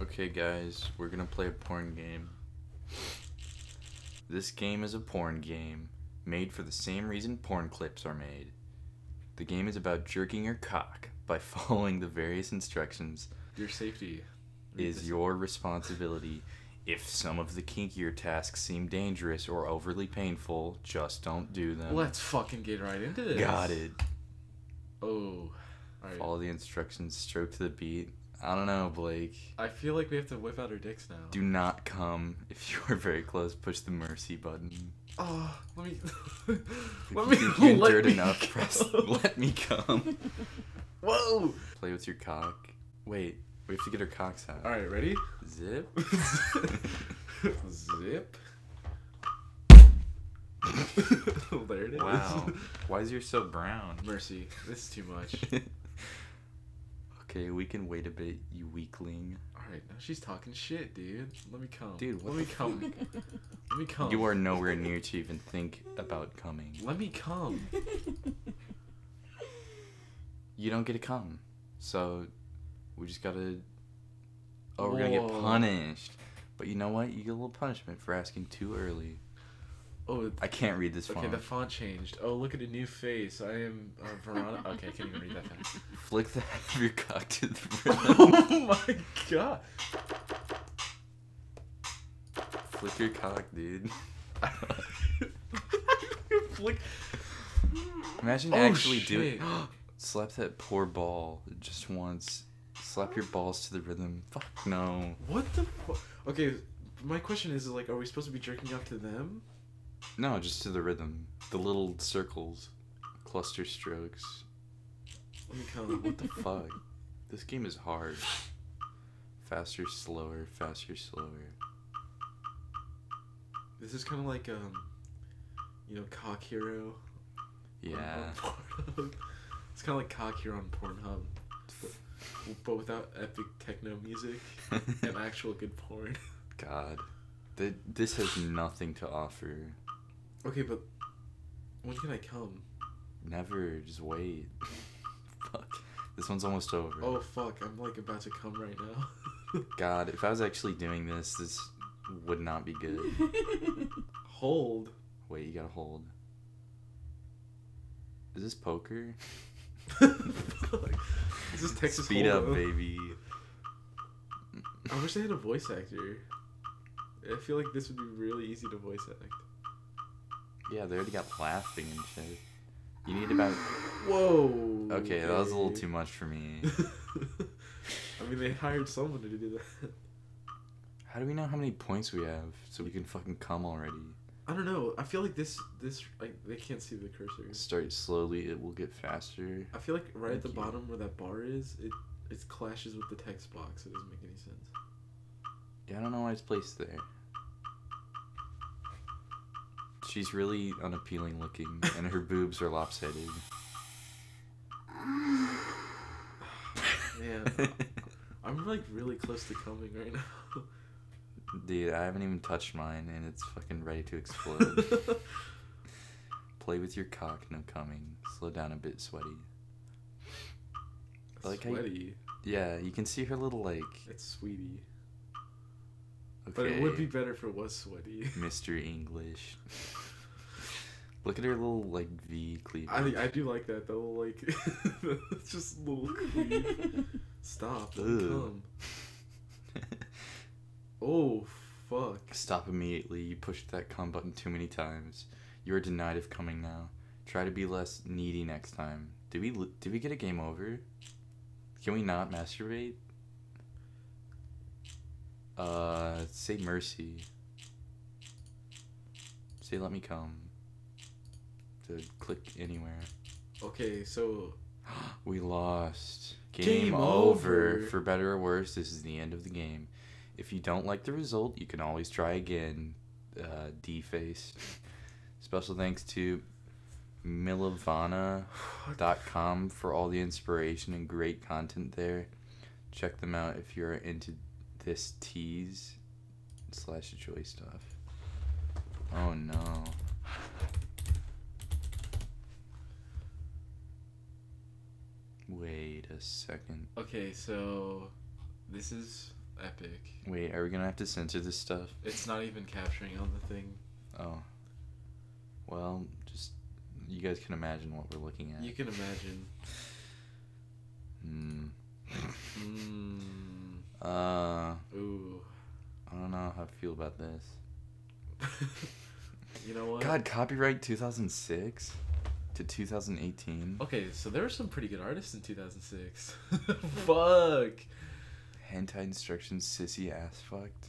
Okay, guys, we're gonna play a porn game. This game is a porn game, made for the same reason porn clips are made. The game is about jerking your cock by following the various instructions Your safety is your responsibility. If some of the kinkier tasks seem dangerous or overly painful, just don't do them. Let's fucking get right into this. Got it. Oh. Follow the instructions, stroke to the beat. I don't know, Blake. I feel like we have to whip out our dicks now. Do not come. If you are very close, push the mercy button. Oh, let me. Let me. think you endured me enough, go. press let me come. Whoa! Play with your cock. Wait, we have to get our cocks out. Alright, ready? Zip. Zip. there it is. wow. Why is yours so brown? Mercy, this is too much. Okay, we can wait a bit, you weakling. Alright, now she's talking shit, dude. Let me come. Dude, what Let me come. Let me come. You are nowhere near to even think about coming. Let me come. You don't get to come. So, we just gotta. Oh, we're gonna get punished. But you know what? You get a little punishment for asking too early. Oh, I can't read this okay, font. the font changed. Oh, look at a new face. I am uh, Veronica. Okay, I can't even read that fast. Flick the head of your cock to the rhythm. oh my god. Flick your cock, dude. Flick. Imagine Oh, actually doing. Slap that poor ball just once. Slap your balls to the rhythm. Fuck no. What the fu- Okay, my question is, like, are we supposed to be jerking off to them? No, just to the rhythm. The little circles, cluster strokes. Let me come. What the fuck? This game is hard. Faster, slower, faster, slower. This is kind of like, um, you know, Cock Hero. Yeah. It's kind of like Cock Hero on Pornhub, but, but without epic techno music and actual good porn. God. Th- this has nothing to offer. Okay, but when can I come? Never. Just wait. fuck. This one's almost over. Oh fuck, I'm like about to come right now. God, if I was actually doing this, this would not be good. Hold. Wait, you gotta hold. Is this poker? Fuck. This is Texas Speed up, baby. I wish they had a voice actor. I feel like this would be really easy to voice act. Yeah, they already got laughing and shit. You need about. Whoa. Okay, that was a little too much for me. I mean, they hired someone to do that. How do we know how many points we have so we can fucking come already? I don't know. I feel like this, this, like, they can't see the cursor. Start slowly, it will get faster. I feel like right at the you. bottom where that bar is, it, it clashes with the text box. It doesn't make any sense. Yeah, I don't know why it's placed there. She's really unappealing looking, and her boobs are lopsided. Man, I'm like really close to coming right now. Dude, I haven't even touched mine, and it's fucking ready to explode. Play with your cock, no coming. Slow down a bit, sweaty. Like you- Sweaty. Yeah, you can see her little like. It's sweetie. Okay, But it would be better if it was sweaty. Mr. English. Look at her little like V cleavage. I I do like that though. Like, just little cleave. Stop. Come. Oh fuck. Stop immediately. You pushed that come button too many times. You are denied of coming now. Try to be less needy next time. Did we did we get a game over? Can we not masturbate? Uh, say mercy. Say let me come. To click anywhere. Okay, so we lost. Game, Game over. over. For better or worse, this is the end of the game. If you don't like the result, you can always try again. Uh, D-face. Special thanks to Milovana.com for all the inspiration and great content there. Check them out if you're into this tease slash joy stuff. Oh no. Wait a second. okay, so this is epic. Wait, are we gonna have to censor this stuff? It's not even capturing on the thing. Oh. Well, just you guys can imagine what we're looking at. You can imagine. Hmm. Mm. Uh, Ooh. I don't know how I feel about this. you know what? God, copyright 2006 to 2018. Okay, so there were some pretty good artists in 2006. Fuck. Hentai instructions, sissy ass fucked.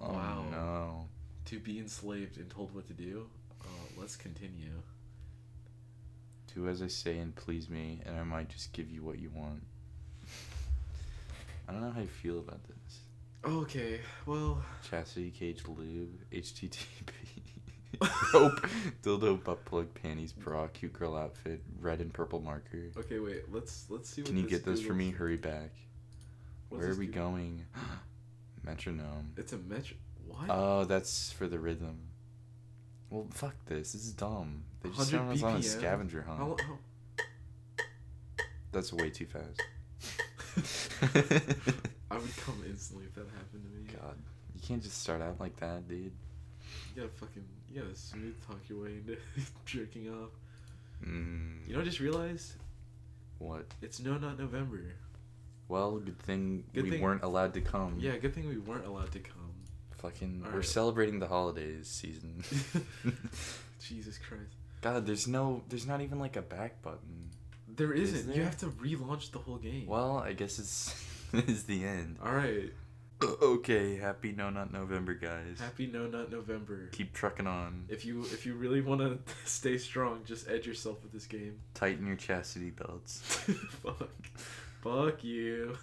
Oh Wow. no. To be enslaved and told what to do. Uh, let's continue. Do as I say and please me, and I might just give you what you want. I don't know how you feel about this. Okay, well, Chastity cage lube, HTTP. Rope, dildo, butt plug, panties, bra, cute girl outfit, red and purple marker. okay, wait. Let's let's see. What Can you get this for me? Hurry back. Where are we going? Metronome. It's a metro. What? Oh, that's for the rhythm. Well, fuck this. This is dumb. They just 100 sent us on a scavenger hunt. How, how, That's way too fast. I would come instantly if that happened to me. God, you can't just start out like that, dude. You gotta fucking, you gotta smooth talk your way into jerking off. Mm, You know, I just realized what? it's no, nut November. Well, good thing Good we thing- weren't allowed to come. Yeah, good thing we weren't allowed to come. Fucking, we're Alright. celebrating the holidays season. Jesus Christ. God, there's no, there's not even like a back button. There Is isn't. You have to relaunch the whole game. Well, I guess it's, it's the end. All right. Okay, happy No Nut November, guys. Happy No Nut November. Keep trucking on. If you if you really want to stay strong, just edge yourself with this game. Tighten your chastity belts. Fuck. Fuck you.